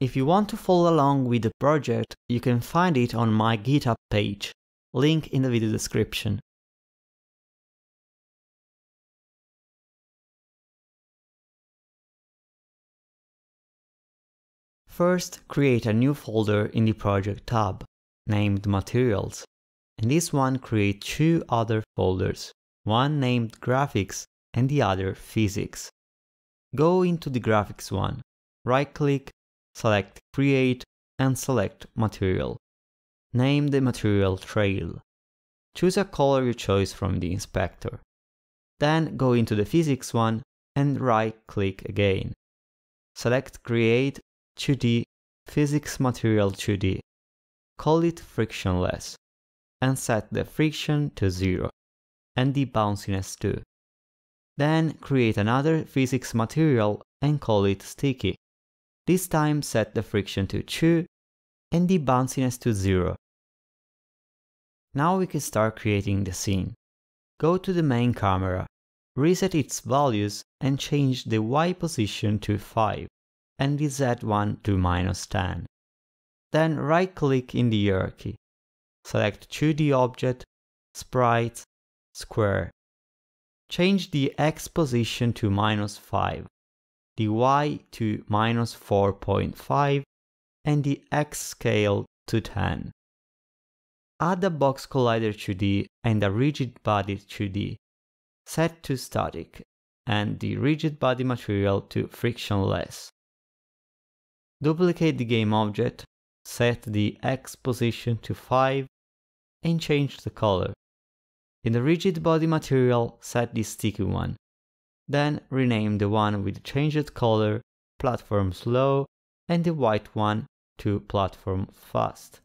If you want to follow along with the project, you can find it on my GitHub page, link in the video description. First, create a new folder in the project tab, named Materials. In this one, create two other folders, one named Graphics and the other Physics. Go into the Graphics one, right-click, select Create and select Material. Name the material Trail. Choose a color you choose from the inspector. Then go into the Physics one and right-click again. Select Create 2D Physics Material 2D. Call it frictionless and set the friction to 0 and the bounciness to. Then create another physics material and call it sticky. This time set the friction to 2 and the bounciness to 0. Now we can start creating the scene. Go to the main camera, reset its values and change the Y position to 5 and the Z one to minus 10. Then right-click in the hierarchy. Select 2D object, sprites, square. Change the X position to minus 5, the Y to minus 4.5, and the X scale to 10. Add a box collider 2D and a rigid body 2D. Set to static, and the rigid body material to frictionless. Duplicate the game object, set the X position to 5, and change the color. In the rigid body material, set the sticky one. Then rename the one with changed color platform slow and the white one to platform fast.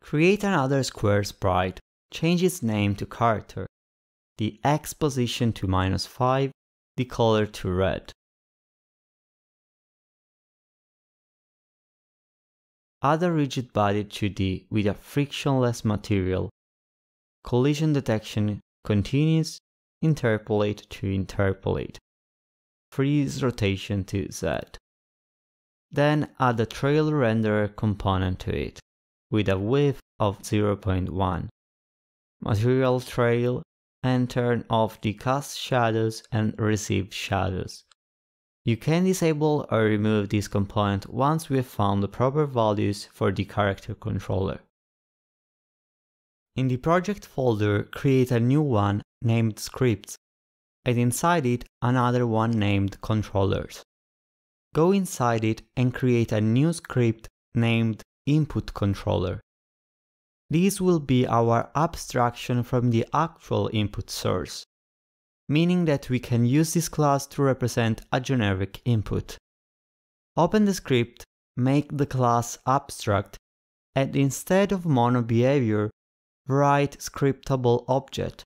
Create another square sprite, change its name to character, the X position to minus 5, the color to red. Add a rigid body 2D with a frictionless material. Collision detection continuous, interpolate to interpolate. Freeze rotation to Z. Then add a trail renderer component to it, with a width of 0.1. Material trail and turn off the cast shadows and receive shadows. You can disable or remove this component once we have found the proper values for the character controller. In the project folder, create a new one named scripts, and inside it another one named controllers. Go inside it and create a new script named input controller. This will be our abstraction from the actual input source meaning that we can use this class to represent a generic input. Open the script, make the class abstract, and instead of mono behavior, write scriptable object.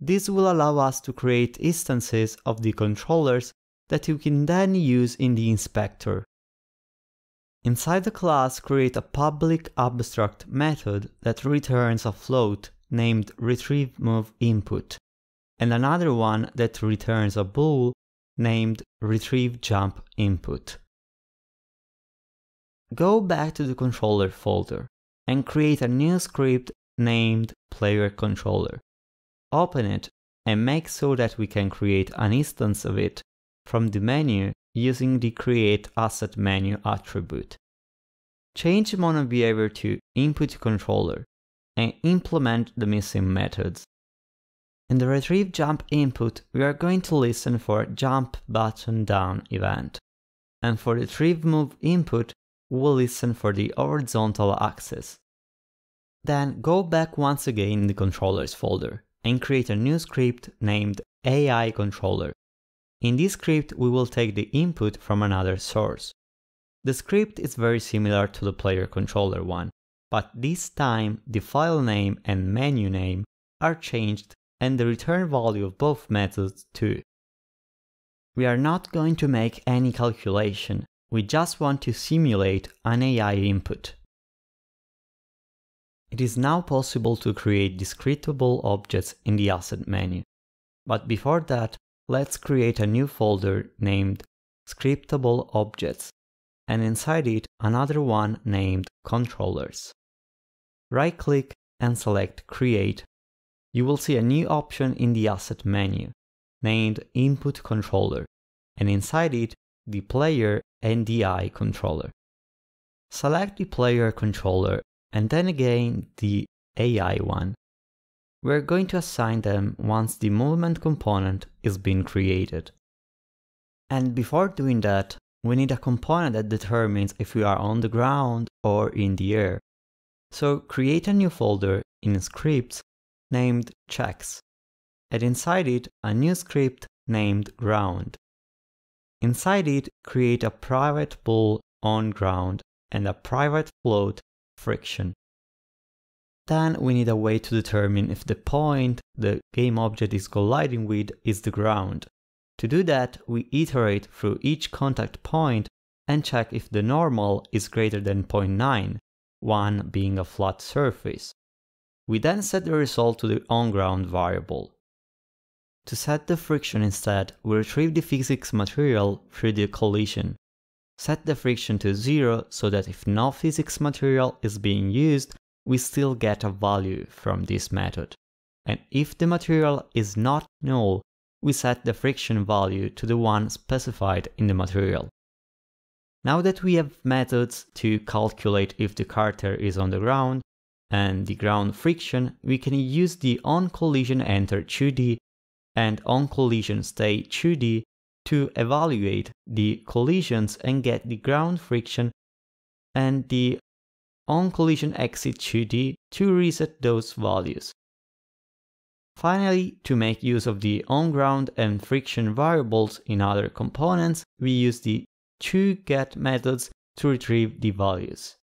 This will allow us to create instances of the controllers that you can then use in the inspector. Inside the class, create a public abstract method that returns a float named retrieveMoveInput and another one that returns a bool named retrieveJumpInput. Go back to the controller folder and create a new script named playerController. Open it and make so that we can create an instance of it from the menu using the create asset menu attribute. Change mono behavior to input controller and implement the missing methods. In the retrieve jump input, we are going to listen for jump button down event. And for retrieve move input, we will listen for the horizontal axis. Then go back once again in the controllers folder and create a new script named AI controller. In this script, we will take the input from another source. The script is very similar to the player controller one, but this time the file name and menu name are changed and the return value of both methods too. We are not going to make any calculation, we just want to simulate an AI input. It is now possible to create discretable objects in the asset menu. But before that, let's create a new folder named scriptable objects and inside it another one named controllers. Right click and select create. You will see a new option in the asset menu named input controller and inside it the player and AI controller. Select the player controller and then again the AI one. We're going to assign them once the movement component is being created. And before doing that, we need a component that determines if we are on the ground or in the air. So create a new folder in scripts named checks, and inside it a new script named ground. Inside it, create a private bool on ground and a private float friction. Then we need a way to determine if the point the game object is colliding with is the ground. To do that, we iterate through each contact point and check if the normal is greater than 0.9, 1 being a flat surface. We then set the result to the on-ground variable. To set the friction instead, we retrieve the physics material through the collision. Set the friction to 0 so that if no physics material is being used, we still get a value from this method. And if the material is not null, we set the friction value to the one specified in the material. Now that we have methods to calculate if the character is on the ground and the ground friction, we can use the on-collision enter 2D and on-collision stay 2D to evaluate the collisions and get the ground friction and the on-collision exit 2D to reset those values. Finally, to make use of the on-ground and friction variables in other components, we use the to get methods to retrieve the values.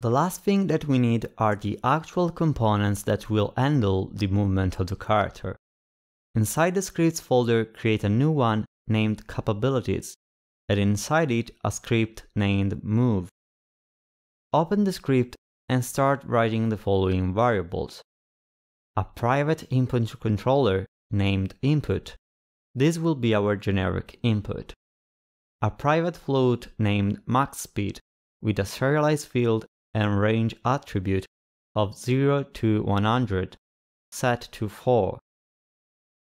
The last thing that we need are the actual components that will handle the movement of the character. Inside the scripts folder, create a new one named capabilities, and inside it a script named move. Open the script and start writing the following variables a private input controller named input. This will be our generic input. A private float named max speed with a serialized field and range attribute of 0 to 100 set to 4.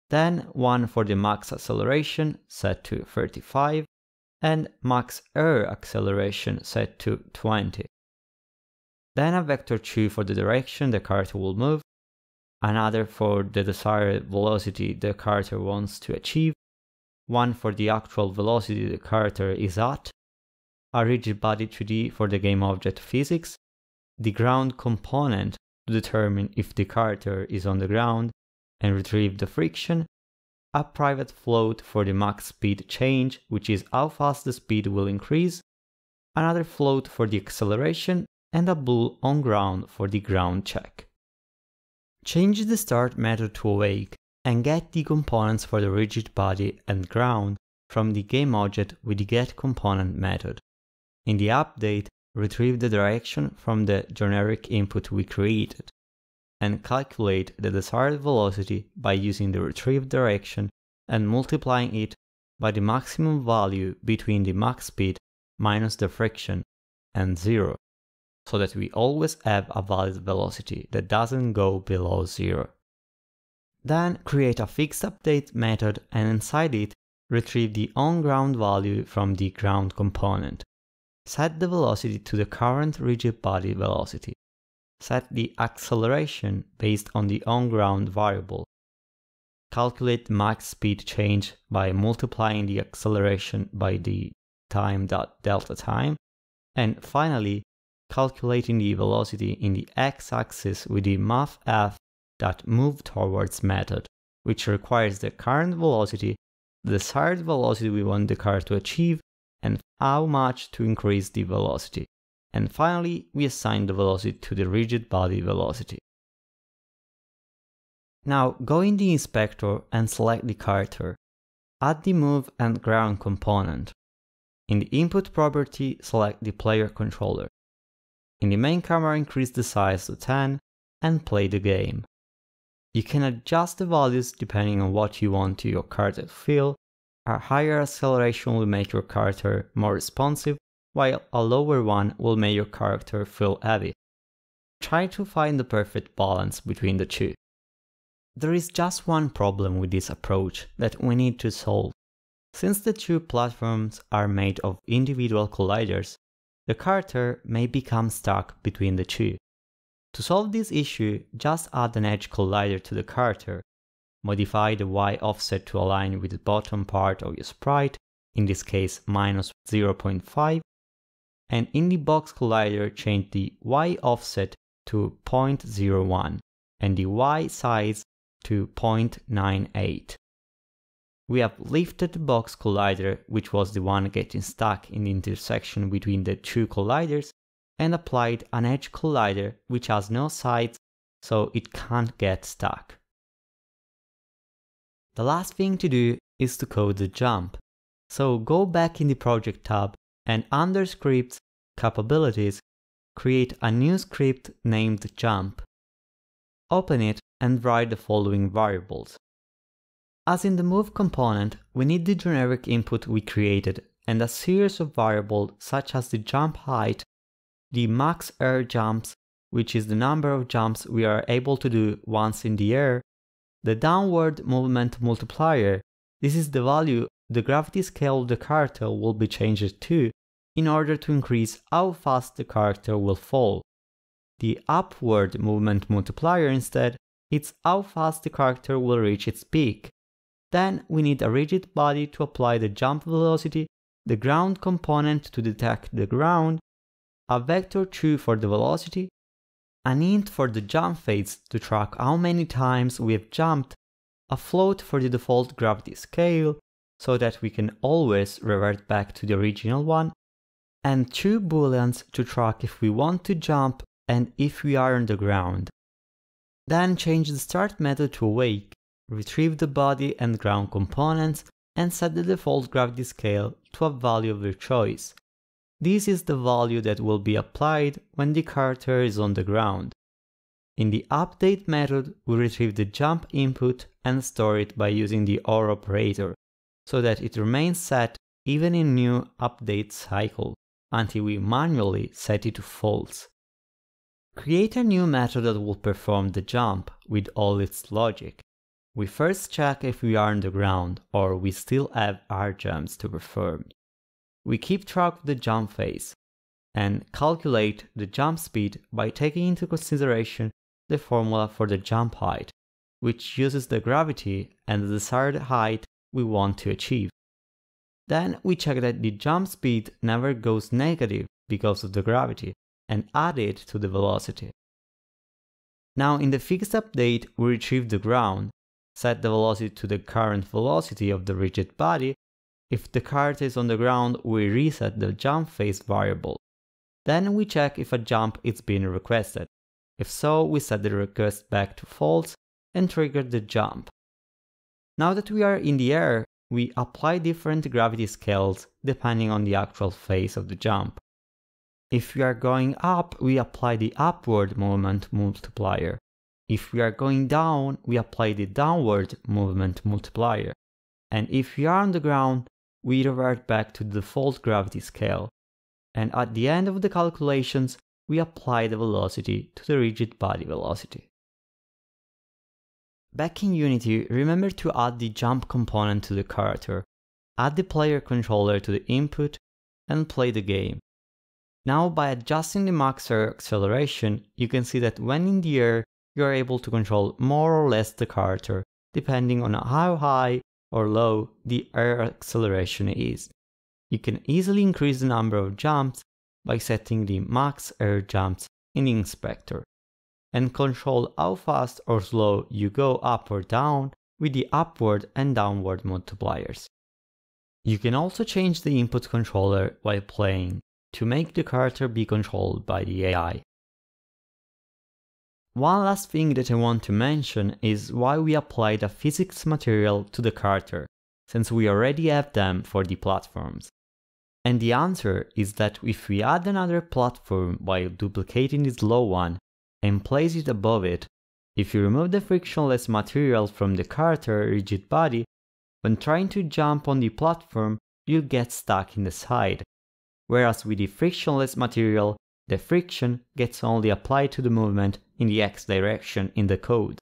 Then one for the max acceleration set to 35 and max air acceleration set to 20. Then a vector 2 for the direction the character will move another for the desired velocity the character wants to achieve, one for the actual velocity the character is at, a rigid body 2D for the game object physics, the ground component to determine if the character is on the ground and retrieve the friction, a private float for the max speed change, which is how fast the speed will increase, another float for the acceleration, and a bool on ground for the ground check. Change the start method to awake and get the components for the rigid body and ground from the game object with the get component method. In the update, retrieve the direction from the generic input we created and calculate the desired velocity by using the retrieved direction and multiplying it by the maximum value between the max speed minus the friction and zero so that we always have a valid velocity that doesn't go below zero. Then create a fixed update method and inside it retrieve the on-ground value from the ground component. Set the velocity to the current rigid body velocity. Set the acceleration based on the on-ground variable. Calculate max speed change by multiplying the acceleration by the time dot delta time. And finally, calculating the velocity in the x-axis with the mathf.moveTowards method, which requires the current velocity, the desired velocity we want the car to achieve, and how much to increase the velocity. And finally, we assign the velocity to the rigid body velocity. Now go in the inspector and select the character. Add the move and ground component. In the input property, select the player controller. In the main camera increase the size to 10 and play the game. You can adjust the values depending on what you want to your character to feel, a higher acceleration will make your character more responsive, while a lower one will make your character feel heavy. Try to find the perfect balance between the two. There is just one problem with this approach that we need to solve. Since the two platforms are made of individual colliders, the character may become stuck between the two. To solve this issue, just add an edge collider to the character, modify the Y offset to align with the bottom part of your sprite, in this case minus 0.5, and in the box collider change the Y offset to 0.01 and the Y size to 0.98. We have lifted the box collider, which was the one getting stuck in the intersection between the two colliders, and applied an edge collider which has no sides, so it can't get stuck. The last thing to do is to code the jump. So go back in the project tab and under scripts, capabilities, create a new script named jump. Open it and write the following variables. As in the move component, we need the generic input we created and a series of variables such as the jump height, the max air jumps, which is the number of jumps we are able to do once in the air, the downward movement multiplier, this is the value the gravity scale of the character will be changed too in order to increase how fast the character will fall. The upward movement multiplier instead, it's how fast the character will reach its peak. Then we need a rigid body to apply the jump velocity, the ground component to detect the ground, a vector 2 for the velocity, an int for the jump phase to track how many times we have jumped, a float for the default gravity scale so that we can always revert back to the original one, and two booleans to track if we want to jump and if we are on the ground. Then change the start method to awake retrieve the body and ground components, and set the default gravity scale to a value of your choice. This is the value that will be applied when the character is on the ground. In the update method, we retrieve the jump input and store it by using the OR operator, so that it remains set even in new update cycle, until we manually set it to false. Create a new method that will perform the jump with all its logic. We first check if we are on the ground or we still have our jumps to perform. We keep track of the jump phase and calculate the jump speed by taking into consideration the formula for the jump height, which uses the gravity and the desired height we want to achieve. Then we check that the jump speed never goes negative because of the gravity and add it to the velocity. Now in the fixed update we retrieve the ground set the velocity to the current velocity of the rigid body. If the cart is on the ground, we reset the jump phase variable. Then we check if a jump is being requested. If so, we set the request back to false and trigger the jump. Now that we are in the air, we apply different gravity scales depending on the actual phase of the jump. If we are going up, we apply the upward movement multiplier. If we are going down, we apply the downward movement multiplier. And if we are on the ground, we revert back to the default gravity scale. And at the end of the calculations, we apply the velocity to the rigid body velocity. Back in Unity, remember to add the jump component to the character, add the player controller to the input, and play the game. Now by adjusting the max air acceleration, you can see that when in the air, you are able to control more or less the character, depending on how high or low the air acceleration is. You can easily increase the number of jumps by setting the max air jumps in the inspector, and control how fast or slow you go up or down with the upward and downward multipliers. You can also change the input controller while playing to make the character be controlled by the AI. One last thing that I want to mention is why we applied a physics material to the character, since we already have them for the platforms. And the answer is that if we add another platform while duplicating this low one and place it above it, if you remove the frictionless material from the character rigid body, when trying to jump on the platform, you'll get stuck in the side. Whereas with the frictionless material, the friction gets only applied to the movement in the x direction in the code.